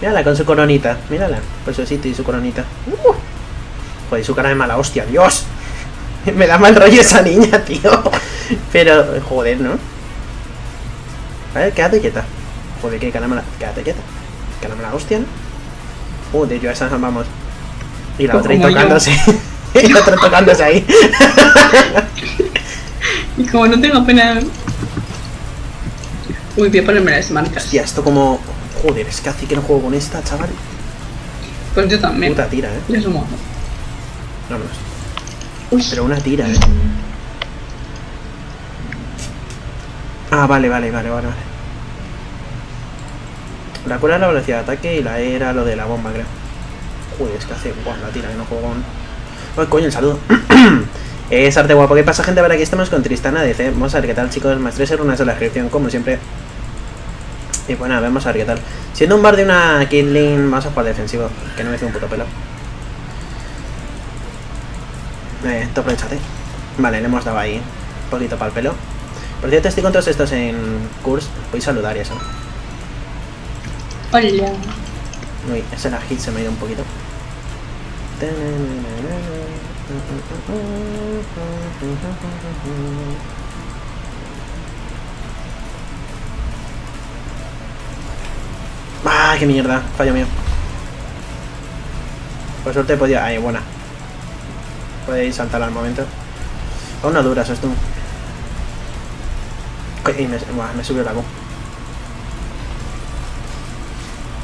Mírala con su coronita. Mírala. Con su sitio y su coronita. Uh. Joder, su cara de mala hostia. Dios. Me da mal rollo esa niña, tío. Pero, joder, ¿no? A ver, quédate quieta. Joder, qué cara mala. Quédate quieta. Cara mala hostia, ¿no? Joder, yo a esa vamos. Y la otra ahí tocándose. y la otra tocándose ahí. Y como no tengo pena... Uy, voy a ponerme las marcas. Hostia, esto como... Joder, es que hace que no juego con esta, chaval. Pues yo también. Puta tira, eh. Yo sumo. Vámonos. Uy, Pero una tira, eh. Ah, vale, vale, vale, vale, vale. La cura era la velocidad de ataque y la E era lo de la bomba, creo. Joder, es que hace... Buah, la tira, que no juego con... Ay, coño, el saludo. es arte guapo. ¿Qué pasa, gente? A ver, aquí estamos con Tristana DC. Vamos a ver qué tal, chicos. Más 3 runas en la descripción, como siempre. Y bueno, vamos a ver qué tal. Siendo un bar de una Kidling, vamos a jugar defensivo. Que no me hice un puto pelo. Eh, top chat, Vale, le hemos dado ahí un poquito para el pelo. Por cierto, estoy con todos estos en curso. Voy a saludar y eso. hola. Uy, ese la hit se me ha ido un poquito. ¡Ah, qué mierda! Fallo mío. Por suerte podía... Ahí, buena. Podéis saltar al momento. Aún no duras esto. Y me, subió la Q.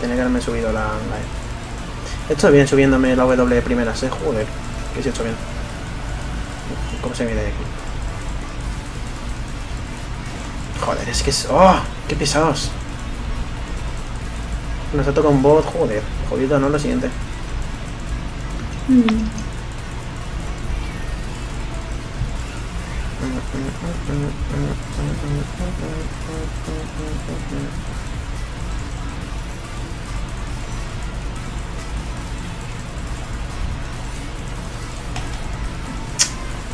Tiene que haberme subido la, la E. He hecho bien subiéndome la W de primeras, eh. Joder, que sí he hecho bien. ¿Cómo se mide aquí? Joder, es que es. ¡Oh! ¡Qué pesados! Nos ha tocado un bot, joder. Jodido, ¿no? Lo siguiente. Mm.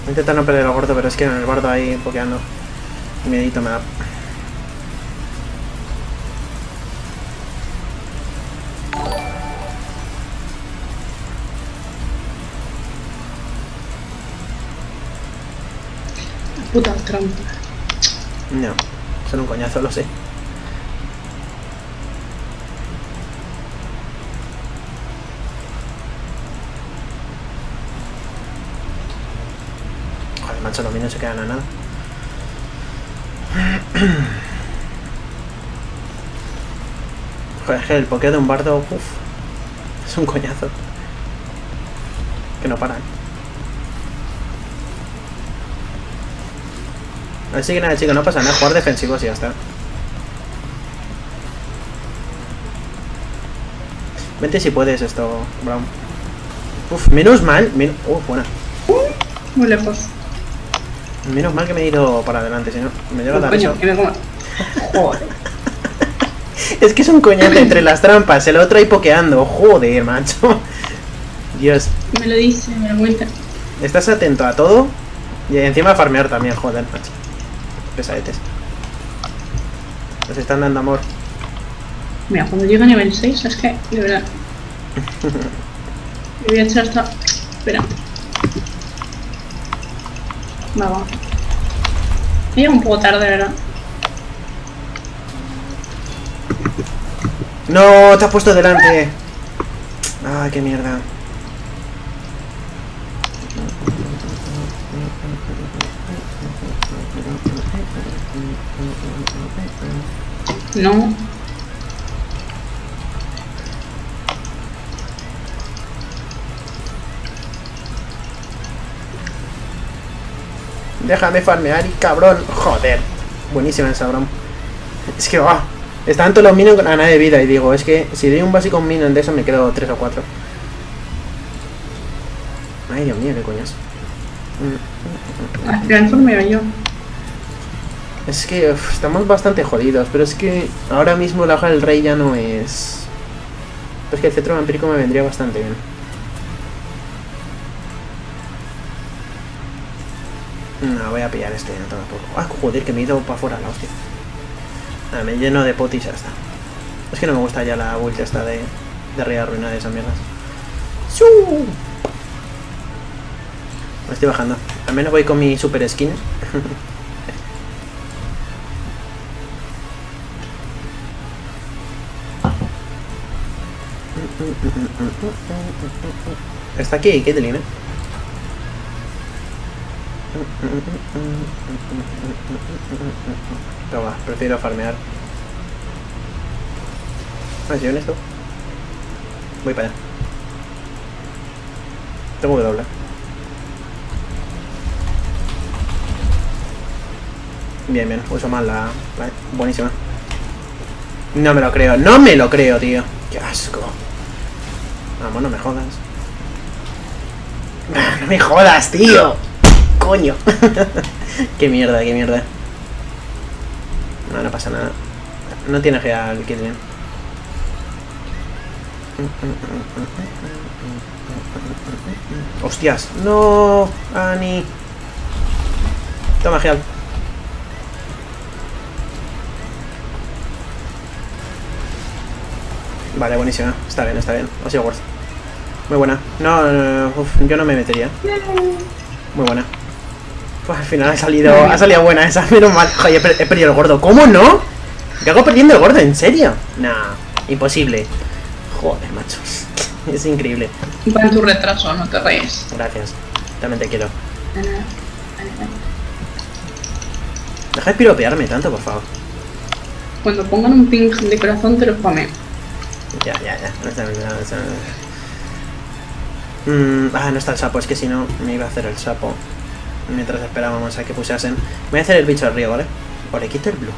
Voy a intentar no perder el gordo, pero es que en el bardo ahí pokeando. Miedito me da. Puta trampa. No, son un coñazo, lo sé. Joder, macho, los minions se quedan a nada. Joder, es que el pokeo de un bardo, uff, es un coñazo. Que no paran. Así que nada, chicos, no pasa nada. Jugar defensivos y ya está. Vente si puedes esto, Brown. Uf, menos mal. men- Uf, buena. Muy lejos. Menos mal que me he ido para adelante, si no, me lleva a Coño, que me coma. Joder. Es que es un coñazo entre las trampas, el otro ahí pokeando. Joder, macho. Dios, Me lo dice, me lo cuenta. estás atento a todo y encima a farmear también, joder, macho. Pesadetes. Nos están dando amor. Mira, cuando llegue a nivel 6, es que, de verdad. Le voy a echar hasta. Espera. Va, va. Llega un poco tarde, ¿verdad? No, te has puesto delante. Ah, qué mierda. No. Déjame farmear y cabrón. Joder. Buenísima esa broma. Es que va. Estaban todos los minions con nada de vida y digo, es que si doy un básico minion de eso me quedo 3 o 4. Ay, Dios mío, qué coñas. Al final yo. Es que estamos bastante jodidos, pero es que ahora mismo la hoja del rey ya no es... Es que el cetro vampírico me vendría bastante bien. No, voy a pillar este, no tengo poco. Ah, joder, que me he ido para afuera la hostia. Ah, me lleno de potis y ya está. Es que no me gusta ya la vuelta esta de, de Ría Ruina de esas mierdas. ¡Siu! Me estoy bajando. Al menos voy con mi super skin. Está aquí, Caitlyn, ¿eh? Toma, prefiero farmear. Ah, ¿sí esto? Voy para allá. Tengo que doblar. Bien, bien, uso mal la... Buenísima. No me lo creo, no me lo creo, tío. Qué asco. Vamos, no me jodas. No me jodas, tío. Coño. qué mierda, qué mierda. No, no pasa nada. No tiene que al Kidlin. Hostias. No, Ani. Toma, Geal. Vale, buenísima. Está bien, está bien. Ha sido worth. Muy buena. No, no, no, uf, yo no me metería. Muy buena. Pues al final ha salido, ha salido buena esa, menos mal. Joder, he, per- he perdido el gordo. ¿Cómo no? ¿Qué hago perdiendo el gordo? ¿En serio? Nah, imposible. Joder, machos. Es increíble. En tu retraso, no te reyes. Gracias. También te quiero. Deja de piropearme tanto, por favor. Cuando pongan un ping de corazón te lo spameo. Ya, ya, ya. No no no. Mm, ah, no está el sapo. Es que si no, me iba a hacer el sapo. Mientras esperábamos a que pusiesen. Voy a hacer el bicho del río, ¿vale? O le quito el blue.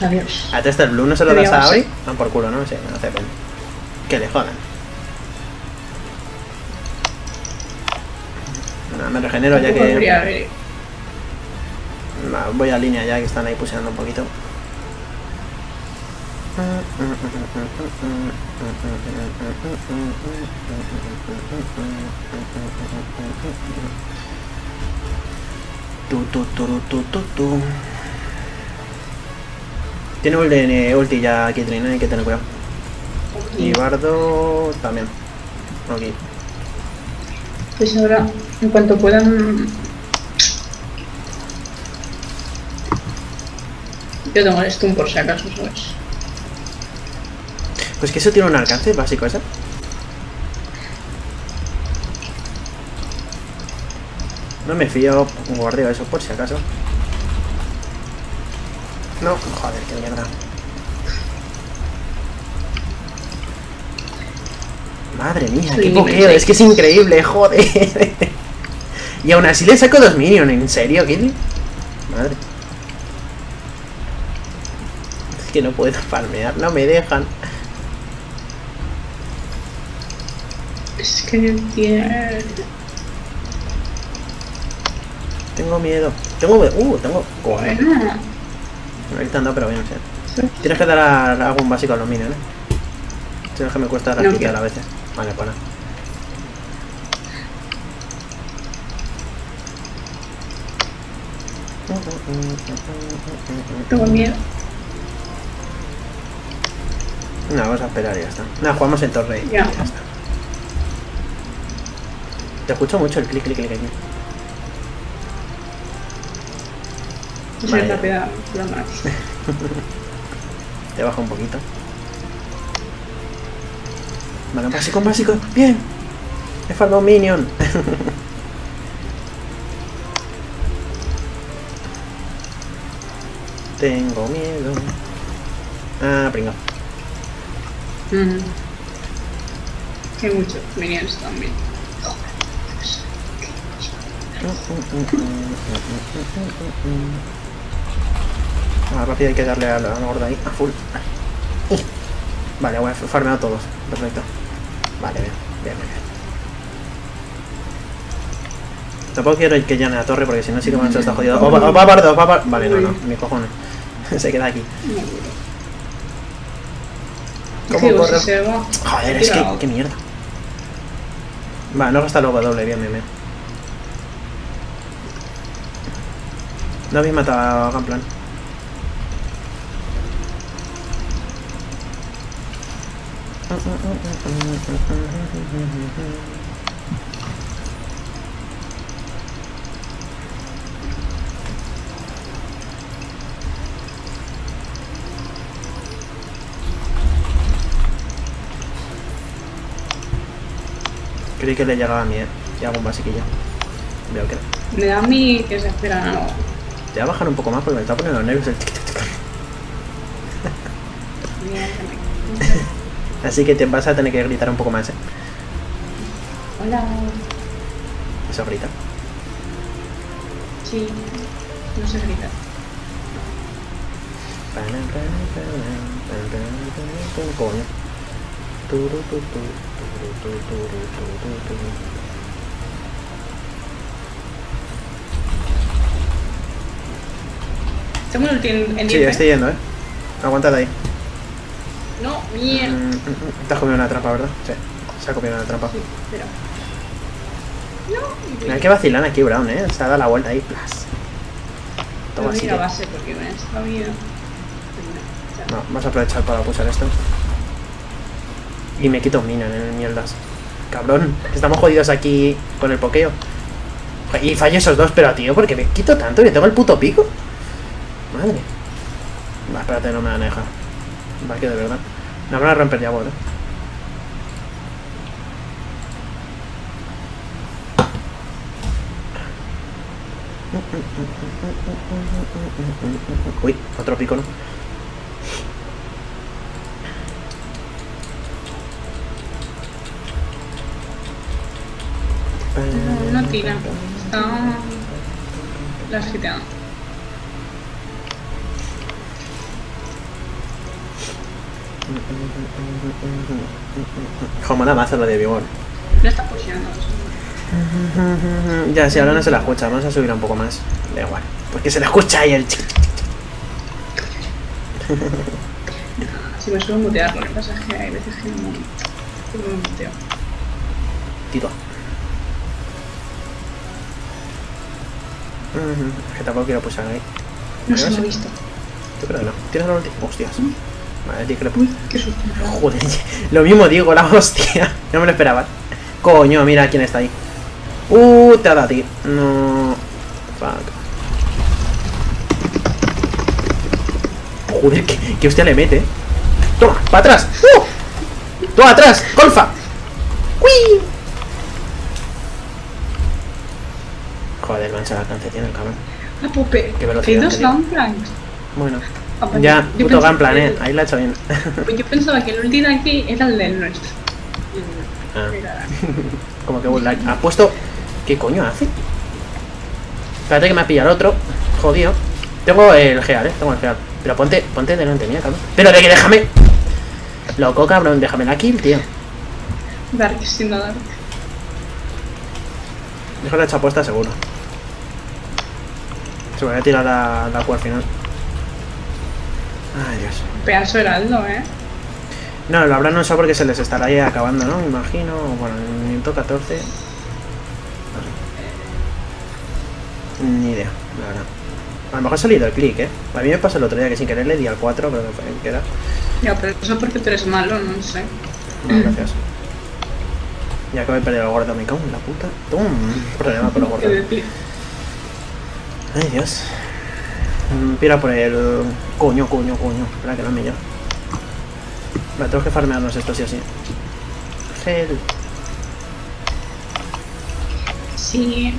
Adiós. ¿A este el blue no se lo das a. Auri? Ah, por culo, ¿no? Sí, me hace pena. Que le jodan. Nada, me regenero ya que... Haber- Voy a línea ya que están ahí puseando un poquito. Tiene ulti, ulti ya Kitlin, hay que tener cuidado. Y Bardo también. Aquí. Pues ahora, en cuanto puedan... Yo tengo el stun por si acaso, ¿sabes? Pues que eso tiene un alcance básico ese. No me fío, guardeo eso por si acaso. No, joder, qué mierda. Madre mía, qué pokeo, es que es increíble, joder. y aún así le saco dos minions, ¿en serio, Kitty? Madre. Es que no puedo farmear, no me dejan. Que no. Tengo miedo. Tengo. Uh, tengo. Joder. Bueno, Ahorita ando, pero bien, sí. Tienes que dar algún básico a los minions, ¿eh? Si no es que me cuesta No respirar quiero. a veces. Vale, pues nada. tengo miedo. No, vamos a esperar y ya está. Nada, jugamos en torre y ya. Ya. está. Te escucho mucho el clic, clic, clic. No Vale. rápida, la más. Te baja un poquito. Vale, básico, básico. Bien. He farmado un minion. Tengo miedo. Ah, pringa. Mm. Hay muchos minions también. Ah, rápido hay que darle a la a gorda ahí, a full. Vale, bueno, he farmeado todos. Perfecto. Vale, bien, bien, bien. Tampoco quiero que llane a la torre porque si no sí que me está jodido. O va, o va Bardo, o va Bar- Vale, no, no, mi cojones. Se queda aquí. ¿Cómo corre? Joder, es que, qué mierda. Va, no gasta luego doble, bien, bien, bien. No habéis matado a Gamplan. Creí que le llegaba a mí, eh. Y bomba, así ya. Veo que no. Me da a mí que se espera algo. Te voy a bajar un poco más porque me está poniendo los nervios el tic, Así que te vas a tener que gritar un poco más, eh. Hola. Eso grita. Sí. No se grita. Coño. Tengo un ulti en, en Sí, estoy yendo, eh. Aguantad ahí. No, mierda. Mm, mm, mm. Te has comido una trampa, ¿verdad? Sí, se ha comido una trampa. Sí, pero. No, Mira qué vacilán aquí, Brown, eh. Se ha dado la vuelta ahí. Plas. Toma, Voy a así ir a que- base porque me está bien. No, vamos a aprovechar para pulsar esto. Y me quito un minion en el mierdas. Cabrón, estamos jodidos aquí con el pokeo. Y fallo esos dos, pero tío, porque me quito tanto que tengo el puto pico. Madre. Va, espérate, no me van a dejar. Va, que de verdad. Me van a romper ya, eh. Uy, otro pico, ¿no? No, no tira. Está. La has Como la maza lo de Vigor. No está pusheando. Ya, si ahora no se la escucha, vamos a subir un poco más. Da igual. Porque se la escucha ahí el chic. Si me suelo mutear, lo que pasa es que hay veces que no, me muteo. Tito. Que tampoco quiero pulsar ahí. No se me ha visto. Yo creo que no. ¿Tienes la ulti? Hostias. Tío, que Uy, qué susto. Joder, lo mismo digo, la hostia. No me lo esperaba. Coño, mira quién está ahí. Uh, te ha dado a ti. No. Fuck. Joder, que, que hostia le mete. Toma, para atrás. ¡Uh! Toma atrás, golfa. ¡Uy! Joder, mancha el alcance tiene el cabrón. Ah, Pupe. Qué velocidad hay dos downplanks. Bueno, Ya, yo puto Gunplan, que- eh. Ahí la ha hecho bien. Pues yo pensaba que el ulti de aquí era el del nuestro. Ah. Como que like. Ha puesto. ¿Qué coño hace? Espérate que me ha pillado el otro. Jodido. Tengo el gear, eh. Tengo el gear. Pero ponte, ponte delante mía, cabrón. Pero de que déjame. Loco, cabrón, déjame la kill, tío. Dark siendo Dark. Dejo la hecha apuesta seguro. Se me voy a tirar la, la al final. Ay, Dios. Pedazo heraldo, eh. No, lo habrán usado porque se les estará ahí acabando, ¿no? Me imagino. Bueno, en el minuto 14. No sé. Ni idea, la verdad. A lo mejor ha salido el clic, ¿eh? A mí me pasó el otro día que sin querer le di al 4, pero fue que era. Ya, pero eso porque tú eres malo, no sé. No, gracias. Ya que me he perdido el gordo, me cago en la puta. ¡Tum! Problema con los ¿Qué gordos. Ay, Dios. Mm, Pira por el. Coño, coño, coño. Espera que no me lleva. Vale, tengo que farmearnos esto sí o sí. Gel. Sí.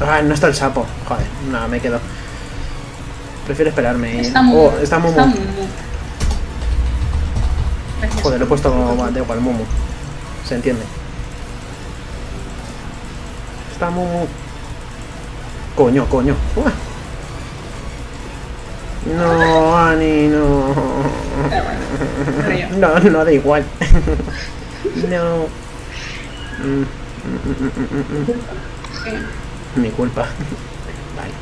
Ah, no está el sapo. Joder, nada, me quedo. Prefiero esperarme. Está muy. Oh, está. Gracias. Joder, lo he puesto va, da igual, Mumu. Se entiende. Está Mumu. Coño, coño. Uah. No, Ani, no. No, no da igual. No. Mm, mm, mm. Mi culpa. vale.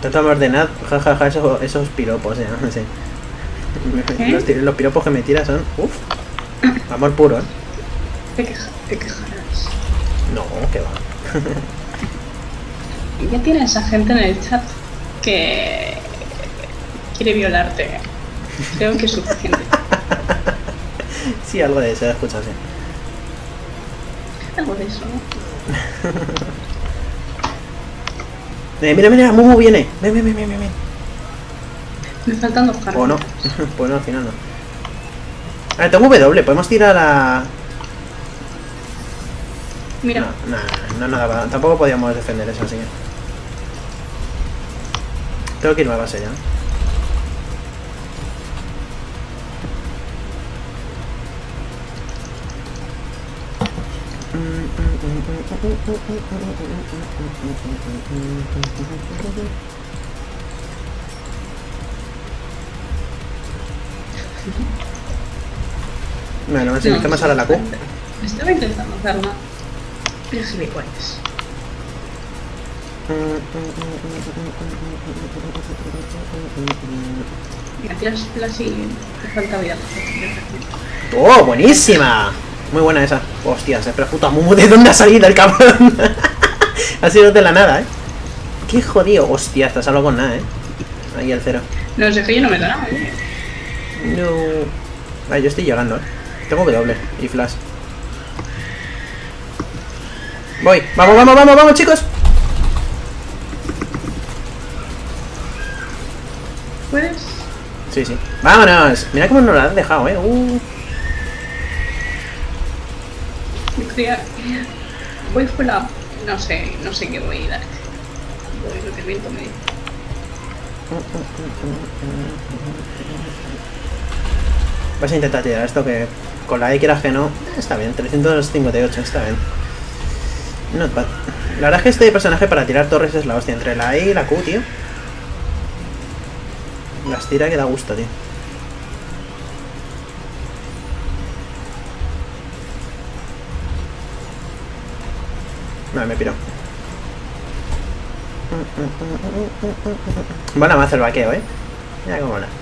Trata de ordenar, jajaja, ja, esos, esos piropos, ya, no sé. Los, piropos que me tira son. Uf. Amor puro, ¿eh? Te, quejarás. No, que va. ¿Y ya tienes a gente en el chat que quiere violarte. Creo que es suficiente. Sí, algo de eso, escucha, sí. Algo de eso. Eh, mira, mira, Mumu viene. Ven, ven, ven, ven, ven. Me faltan dos cartas. O no. pues no, al final no. A ver, tengo W, podemos tirar a. Mira, No, no, no, tampoco podíamos defender eso así. que- Tengo que irme a base ya. Bueno, si no, ¿qué más hará la Q? Estaba intentando hacer una. Pero gilipollas. Falta vida. ¡Oh, buenísima! Muy buena esa. Hostias, pero puta Mumu, ¿de dónde ha salido el cabrón? ha sido de la nada, ¿eh? Qué jodido. Hostia, estás hablando con nada, ¿eh? Ahí el cero. No sé que yo no me nada, ¿eh? No. Ay, yo estoy llegando, ¿eh? Tengo W y flash. Voy. Vamos, vamos, vamos, vamos, chicos. Sí, sí. Vámonos. Mira cómo nos lo han dejado, ¿eh? Uh. Voy fuera. No sé, no sé qué voy a dar. Voy lo que viento me. Vas a intentar tirar esto que con la E quieras que no. Está bien, 358, está bien. Not bad. La verdad es que este personaje para tirar torres es la hostia. Entre la E y la Q, tío. Las tira que da gusto, tío. Vale, me piro. Bueno, me hace el vaqueo, eh. Mira cómo mola.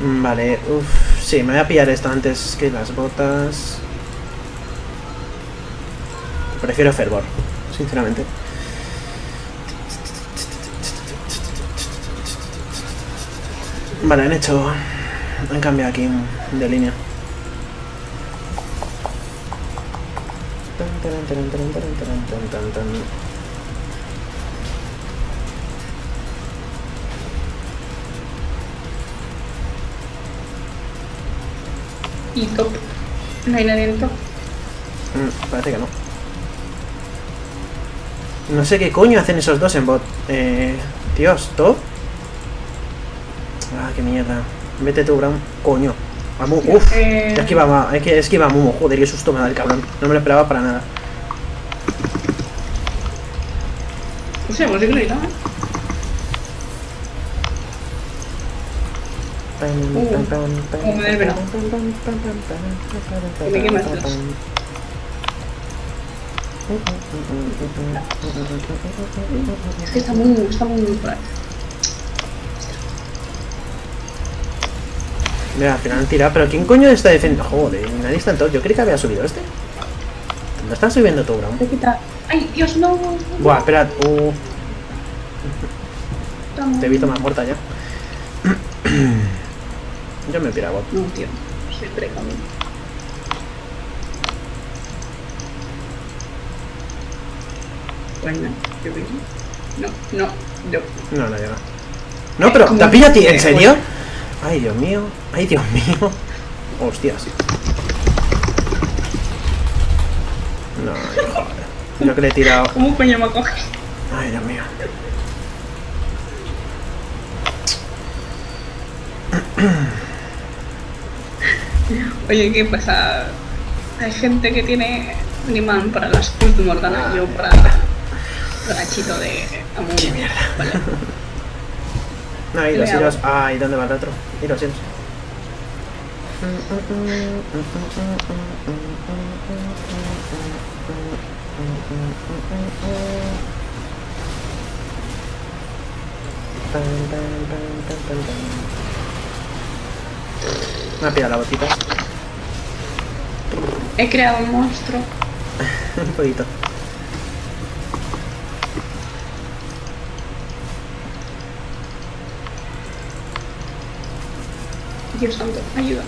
Vale, uff, sí, me voy a pillar esto antes que las botas. Prefiero fervor, sinceramente. Vale, han hecho. Han cambiado aquí de línea. Y top. No hay nadie en top. Mm, parece que no. No sé qué coño hacen esos dos en bot. Eh, Dios, ¿top? Ah, qué mierda. Vete tú, Brown. Coño. A Mu- Hostia, Uf, eh. esquiva, ma- es que esquiva. Joder, qué susto me da el cabrón. No me lo esperaba para nada. O sea, hemos ido, ¿no? Que me quema el flash. Es que está muy, está muy, muy Mira, al final han tirado. Pero ¿quién coño está defendiendo? Joder, nadie está en top. Yo creí que había subido este. ¿No están subiendo tú, Brown? ¡Ay, Dios, no! Buah, espera. Uh, te he visto más muerta ya. Yo me piro a bot. No, tío. Soy precavido. Bueno, yo. No, no, yo. No, no llega. No, pero ¿te pilla a ti? ¿En serio? Ay, Dios mío. Ay, Dios mío. Hostias. No, joder. Yo que le he tirado. ¿Cómo coño me coges? Ay, Dios mío. Oye, ¿qué pasa? Hay gente que tiene un imán para las cruz de Morgana, yo para el ganchito de Amor. Qué mierda. Vale. No, iros, Le hago. iros. Ay, ¿dónde va el otro? Tan, tan, tan. Me ha pillado la botita. He creado un monstruo. Un poquito. Dios santo, ayuda.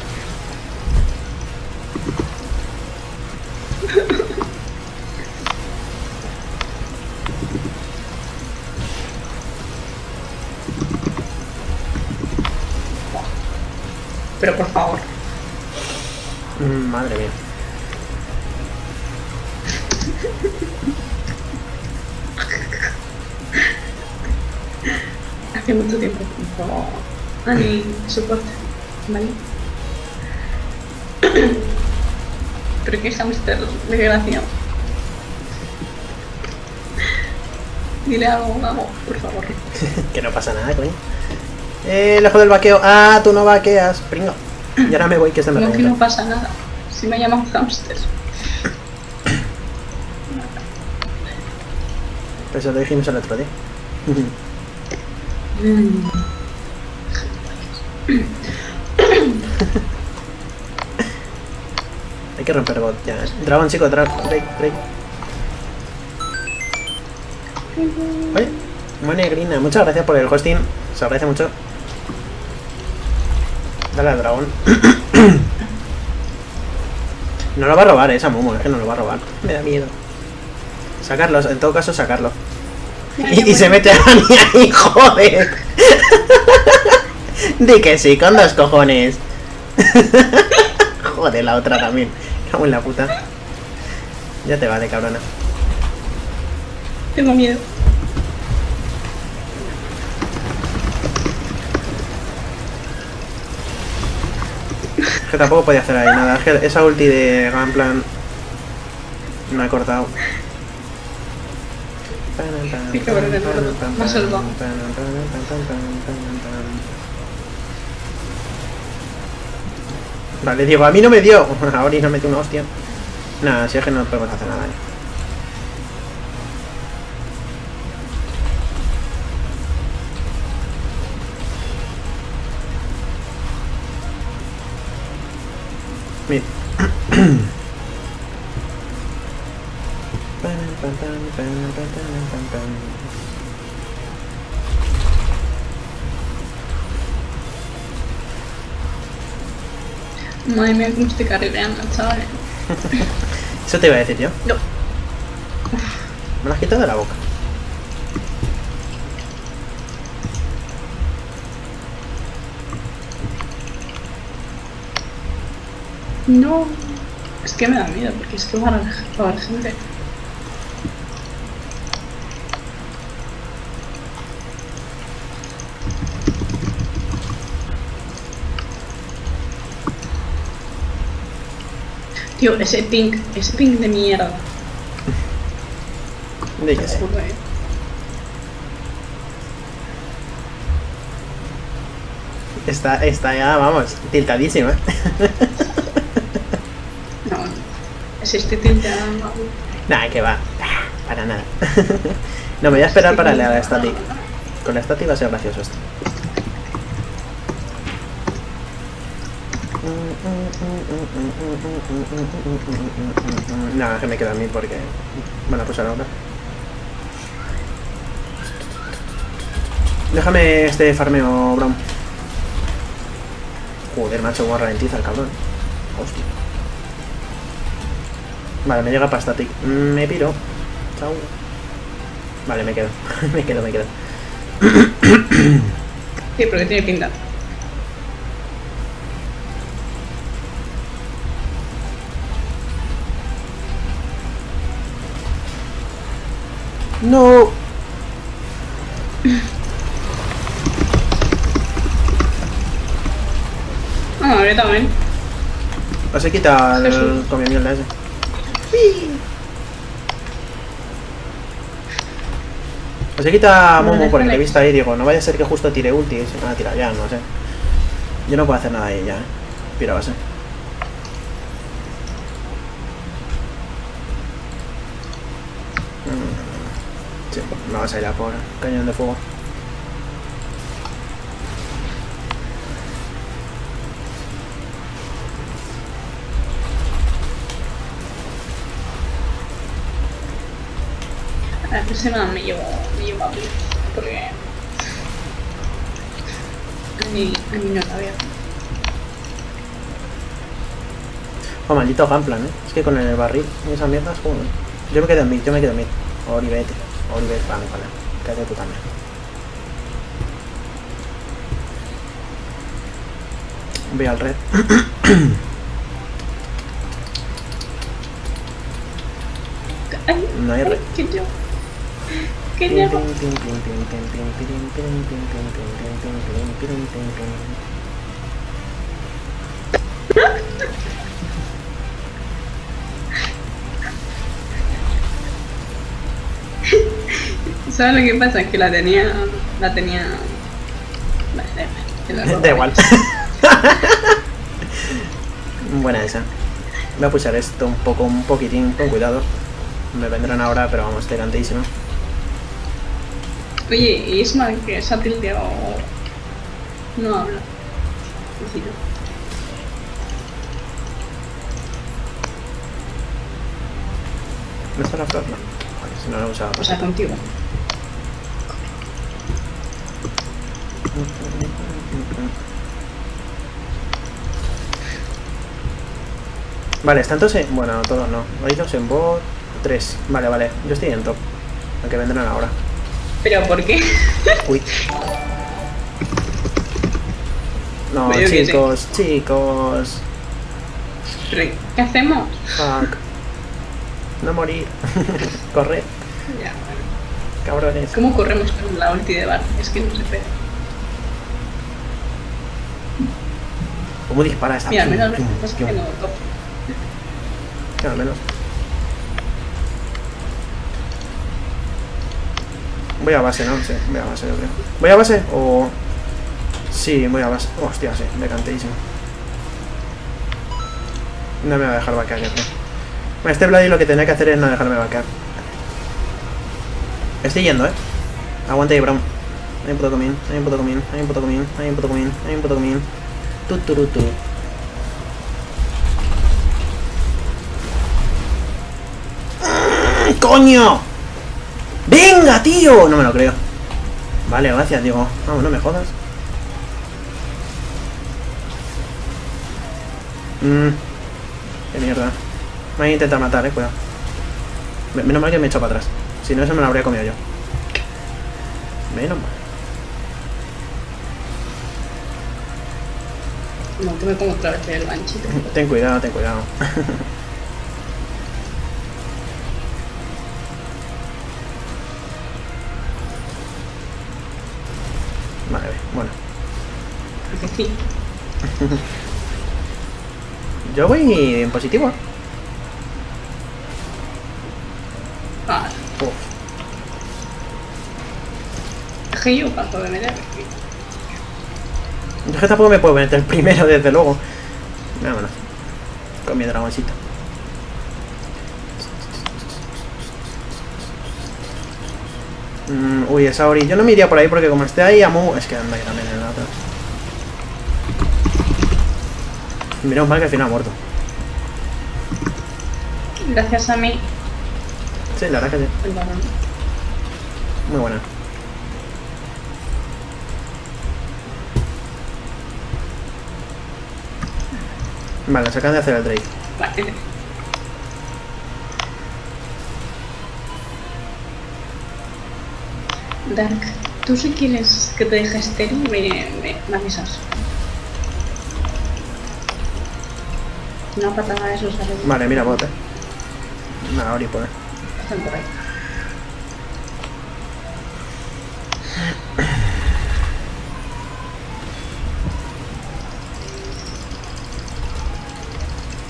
Pero por favor. Mm, Madre mía. Hace mucho tiempo no juego a mi soporte. ¿Vale? Pero qué hamster desgraciado. Dile algo, algo, por favor. que no pasa nada, coño. Eh, el ojo del vaqueo. Ah, tú no vaqueas. Pringo. Y ahora me voy, que este me Como que no pasa nada. Si me llaman hamster. Pues eso lo dijimos el otro día. que romper bot ya. ¿eh? Dragon, chico, dragon. Break, break. Oye, muy negrina. Muchas gracias por el hosting. Se agradece mucho. Dale al dragón. no lo va a robar, eh, esa Momo. Es que no lo va a robar. Me da miedo. Sacarlos, en todo caso, sacarlo. Y, y se mete a Ani ahí, joder. Di que sí, con dos cojones. joder, la otra también. Cago en la puta. Ya te vale, cabrona. Tengo miedo. Que tampoco podía hacer ahí nada. Esa ulti de Gunplan me ha cortado. Sí. Me ha salvado. Vale, digo, a mí no me dio. Ahora no metió una hostia. Nada, si es que no podemos hacer nada. ¿eh? Madre mía, cómo estoy carrileando, chaval. Eso te iba a decir yo. No. Me lo has quitado de la boca. No. Es que me da miedo, porque es que va a haber gente. Tío, ese ping, ese ping de mierda. Juro, eh. Está, está ya, vamos, tiltadísima. No, es este tinteando. Nada, que va. Para nada. no, me voy a esperar para leer a la static. Con la static va a ser gracioso esto. Nada, que me queda a mí porque van a pasar ahora. Déjame este farmeo, Brown. Joder, macho, cómo ralentiza el cabrón. Hostia. Vale, me llega para static. Mm, Me piro. Chao. Vale, me quedo. me quedo, me quedo. Sí, porque tiene pinta. No. Ah, yo también. Os he quitado el come mierda ese. Os he quitado a Bueno, Momo déjale. visto ahí. Digo, no vaya a ser que justo tire ulti. y Se me va a tirar ya, no sé. Yo no puedo hacer nada ahí ya, eh. Pira base. Me vas a ir a por cañón de fuego. A la próxima me llevo, me llevo a Blitz, porque a mí, a mí no la veo. Oh, maldito Gamplan, eh. Es que con el barril y esas mierdas, joder. Yo me quedo en mid, yo me quedo en mid. Olivete. Olivete, vale, vale. Cállate tú también. Voy al red. Ay, No hay ay, red. que yo. Que yo. ¿Sabes lo que pasa? Que la tenía. La tenía. Vale, da igual, que la. Da igual. Buena esa. Voy a pulsar esto un poco, un poquitín, con cuidado. Me vendrán ahora, pero vamos, elegantísimo. Oye, y Isma que se ha tilteado. No habla. ¿No está la flor? No. Vale, si no la usaba. O sea, contigo. Vale, están todos en... Bueno, todos no. Hay dos en bot, tres. Vale, vale. Yo estoy en top. Aunque vendrán ahora. ¿Pero por qué? Uy. No, chicos, chicos. ¿Qué hacemos? Fuck. No morir. Corre, Ya, bueno. cabrones. ¿Cómo corremos con la ulti de bar? Es que no se puede. ¿Cómo dispara esta? Mira, al menos es que no pum. top. Al menos. Voy a base, ¿no? Sí, voy a base, yo creo. ¿Voy a base o...? Sí, voy a base. Hostia, sí, decanteísimo. No me va a dejar vaquear, yo creo. Bueno, este Bloody lo que tenía que hacer es no dejarme vaquear. Estoy yendo, ¿eh? Aguanta ahí, Brown. Hay un puto comín, hay un puto comín, hay un puto comín, hay un puto comín, hay un puto comín. Tu. ¡Coño! ¡Venga, tío! No me lo creo. Vale, gracias, digo. Vamos, no me jodas. Mmm. Qué mierda. Me voy a intentar matar, eh, cuidado. Me- Menos mal que me he echado para atrás. Si no, eso me lo habría comido yo. Menos mal. No, que me pongo otra vez el ganchito. Ten cuidado, ten cuidado. Vale, bueno. Sí. Yo voy en positivo. Ah, Uf. es que yo paso de meter. Yo tampoco me puedo meter primero, desde luego. Vámonos. Con mi dragoncito. Mm, uy, esa Ori. Yo no me iría por ahí porque como esté ahí, Amu... Es que anda que también en la otra. Menos mal que al final ha muerto. Gracias a mí. Sí, la verdad que sí. el. Muy buena. Vale, se acaban de hacer el Drake. Vale. Dark, tú si quieres que te deje estéril, me, me, me avisas. Una patada de esos sale. Vale, mira, bote. Nada, Ori puede. Están por ahí.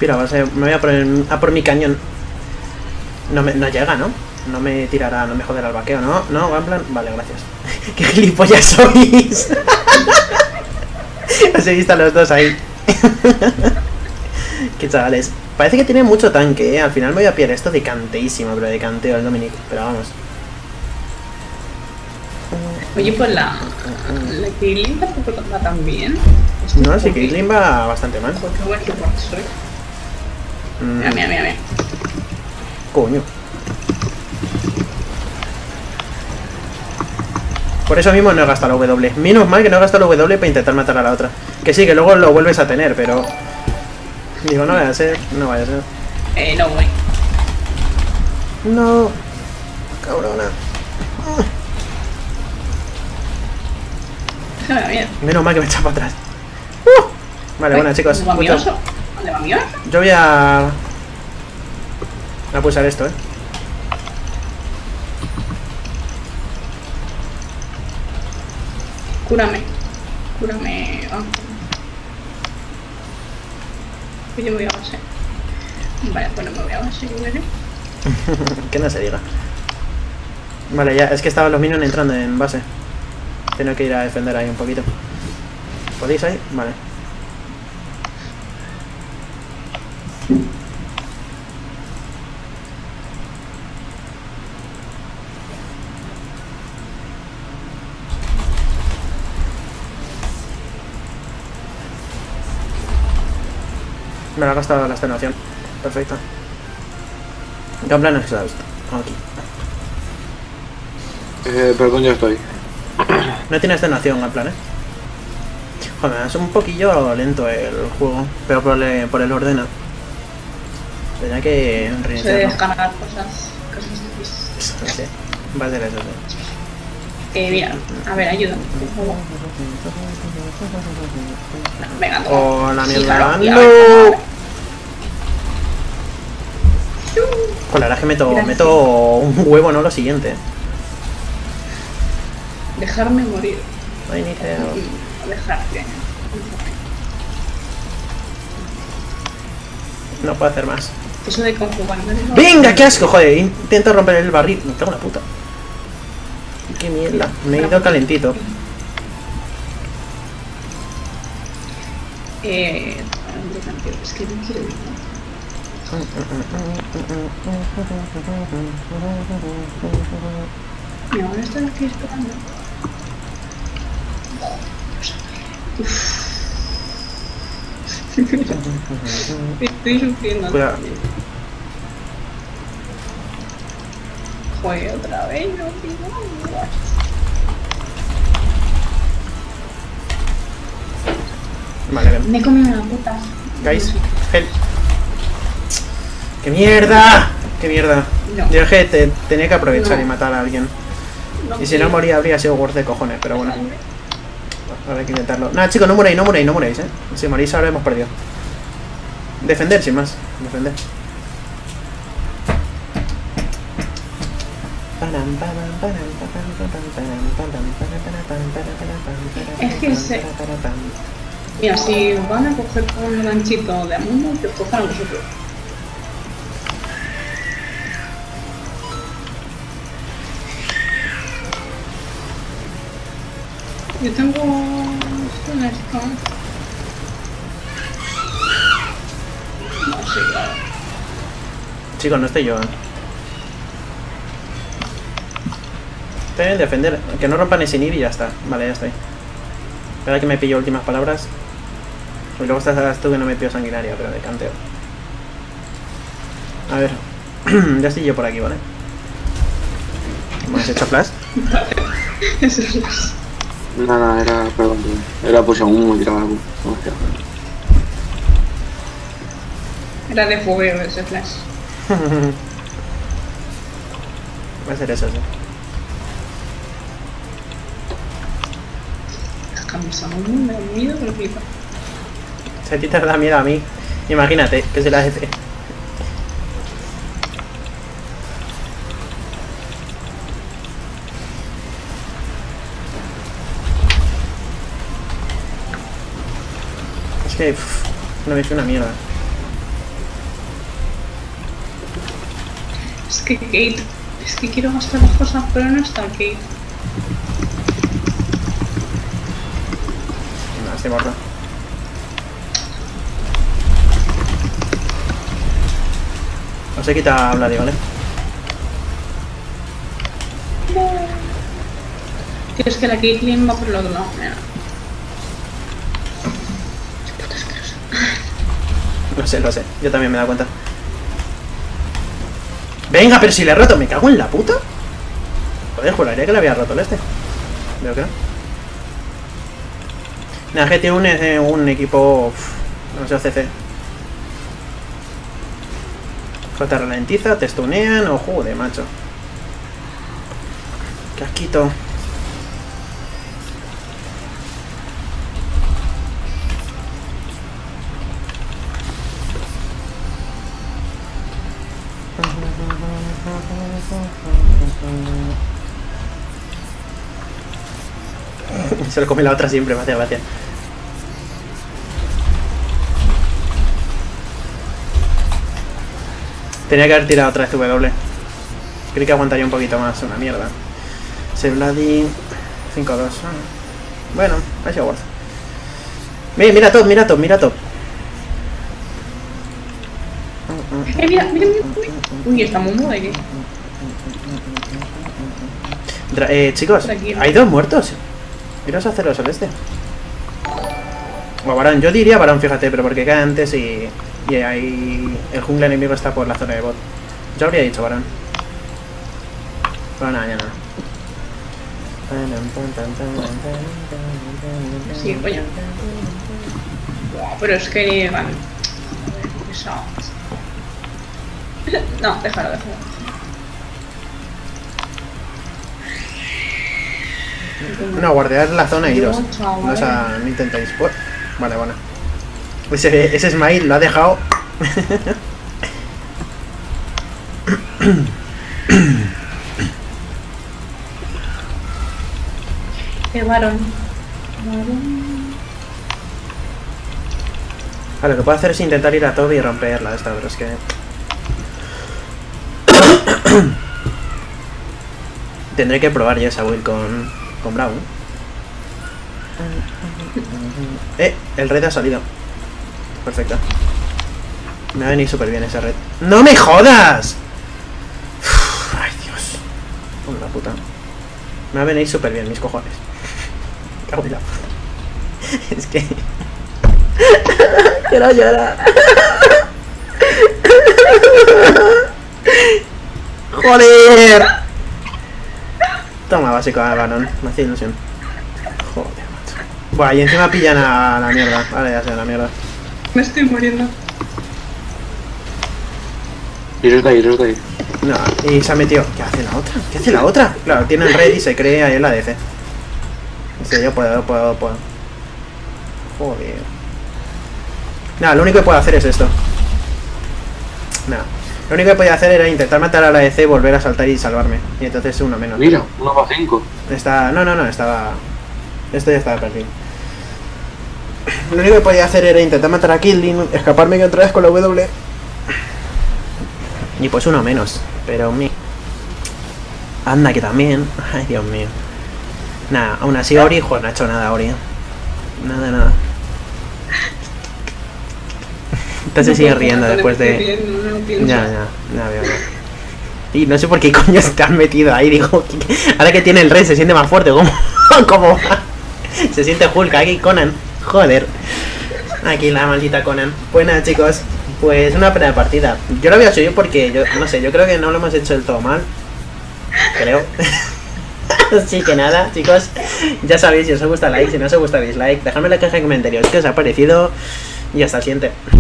Pira, vas a- me voy a poner a por mi cañón. No, me, no llega, ¿no? No me tirará, no me joderá el vaqueo, ¿no? No, va en plan... Vale, gracias. ¡Qué gilipollas sois! Os he visto a los dos ahí. Qué chavales. Parece que tiene mucho tanque, ¿eh? Al final me voy a pillar esto de canteísimo, pero de canteo el Dominic. Pero vamos. Oye, pues la. La Caitlyn tampoco va tan bien. No, sí, Caitlyn va bastante mal. Pues qué buen support soy. Mira, mira, mira, mira. Coño. Por eso mismo no he gastado la W. Menos mal que no he gastado la W para intentar matar a la otra. Que sí, que luego lo vuelves a tener, pero... Digo, no vaya a ser, no vaya a ser. Eh, no voy. No. Cabrona. Déjame ver. Menos mal que me echa para atrás. Uh. Vale, bueno chicos. ¿Dónde Yo voy a... A pulsar esto, eh. Cúrame. Cúrame. Ah. Que yo me voy a base. Vale, pues no me voy a base, veré. que no se diga. Vale, ya, es que estaban los minions entrando en base. Tengo que ir a defender ahí un poquito. ¿Podéis ahí? Vale. Me la ha gastado la extenuación. Perfecto. ¿Qué plan es exhausto? Aquí. Eh, perdón, ya estoy. No tiene extenuación al plan, eh. Joder, es un poquillo lento el juego, pero por el, por el ordena. Tenía que Se reiniciarlo. descargar cosas. Cosas de Sí, va a ser eso, sí. Eh, mira, a ver, ayuda. por favor. No, venga, toma. Oh, la Sí, mierda. claro, ¡No! venga, Pues la verdad es que meto, Gracias. meto un huevo, no lo siguiente. Dejarme morir. Ay, ni idea. Dejarte. No puedo hacer más. Eso de conjugar. ¿no? ¡Venga, qué asco! Joder, intento romper el barril. Me cago en la puta. ¡Qué mierda! Me he ido calentito. Eh. Es que no quiero ir. Mira, ahora estoy aquí esperando. Estoy sufriendo. Cuidado. Joder, otra vez, no digo. Vale. Me he comido una puta. Guys, help. ¡Qué mierda! ¡Qué mierda! No. Yo dije, te, tenía que aprovechar No. y matar a alguien. No Y si no moría habría sido worth de cojones, pero bueno. Habrá que intentarlo. Nada, chicos, no muréis, no muréis, no muréis, eh. Si morís ahora hemos perdido. Defender, sin más. Defender. Es que se- Mira, si van a coger con un ganchito de Amundo, que cojan a vosotros. Yo tengo en esto. No, sí, claro. Chicos, no estoy yo. eh. Estoy en defender. Que no rompan ese nivel y ya está. Vale, ya estoy. Espera que me pillo últimas palabras. Y luego estás tú que no me pillo sanguinaria, pero de canteo. A ver. ya estoy yo por aquí, ¿vale? ¿Me has hecho flash? Eso es las- Nada, era, perdón, perdón. era pues un humo y tiraba. Era de fogueo ese flash. Va a ser eso, sí. Amundo me da miedo, pero flipa. Si a ti te da miedo a mí, imagínate que se la hace. Que pff, no me hice una mierda. Es que Kate, es que quiero gastar las cosas, pero no está Kate. No, estoy muerto. Os he quitado a Vladi, ¿vale? Que es que la Caitlyn va por el otro lado. Sé, lo sé. Yo también me he dado cuenta. Venga, pero si le he roto, me cago en la puta. Joder, juraría que le había roto el este. Veo que no. Que tiene un, eh, un equipo. no sé, CC. Te ralentiza, te stunean o joder, macho. Casquito. Se lo come la otra siempre, me hace gracia. Tenía que haber tirado otra vez W. Creí que aguantaría un poquito más, una mierda. Se Bloody 5-2. ah. Bueno, ha sido worth. Mira, mira top, mira top, mira top. Eh, mira, mira, mira. Uy, está muy de qué. Eh, chicos, Tranquilo. hay dos muertos. Iros a haceros al este. O yo diría varón, fíjate, pero porque cae antes y, y ahí el jungla enemigo está por la zona de bot. Yo habría dicho varón. Pero nada, ya nada. Sí, coño. Buah, pero es que. Pesado. No, déjalo, déjalo. No, guardear la zona e iros. No, o sea, no intentéis. Pues, Vale, bueno. Ese, ese smile lo ha dejado. Qué varón. A lo que puedo hacer es intentar ir a Toby y romperla esta, pero es que. Tendré que probar yo esa build con, con Brown. Eh, el red ha salido. Perfecto. Me va a venir súper bien ese red. ¡No me jodas! Uf, ay, Dios. Por la puta. Me va a venir súper bien, mis cojones. Cago en la puta. Es que. Quiero llorar. ¡Joder! Toma, básico de balón. Me hace ilusión. Joder, macho. Buah, y encima pillan a la mierda. Vale, ya sé, la mierda. Me estoy muriendo. De ahí. No, y se ha metido. ¿Qué hace la otra? ¿Qué hace la otra? Claro, tiene el red y se cree ahí en la DC. Dice, yo puedo, yo puedo, yo puedo. Joder. Nada, lo único que puedo hacer es esto. Nada. Lo único que podía hacer era intentar matar a la DC, volver a saltar y salvarme. Y entonces uno menos. Mira, 1 para 5. Está. No, no, no, estaba. Esto ya estaba perdido. Lo único que podía hacer era intentar matar a Killing, escaparme otra vez con la W. Y pues uno menos. Pero mi. Anda que también. Ay, Dios mío. Nada, aún así Ori, joder, no ha hecho nada Ori. Nada, nada. Entonces sigue riendo después de. Ya, ya, ya veo, ya. Y no sé por qué coño se te han metido ahí, digo. Ahora que tiene el rey se siente más fuerte, ¿cómo? ¿Cómo? Se siente Hulk, aquí Conan. Joder. Aquí la maldita Conan. Pues nada, chicos. Pues una pena de partida. Yo lo había hecho yo porque, yo no sé, yo creo que no lo hemos hecho del todo mal. Creo. Así que nada, chicos. Ya sabéis, si os gusta like, si no os gusta dislike, dejadme en la caja de comentarios qué os ha parecido. Y hasta el siguiente.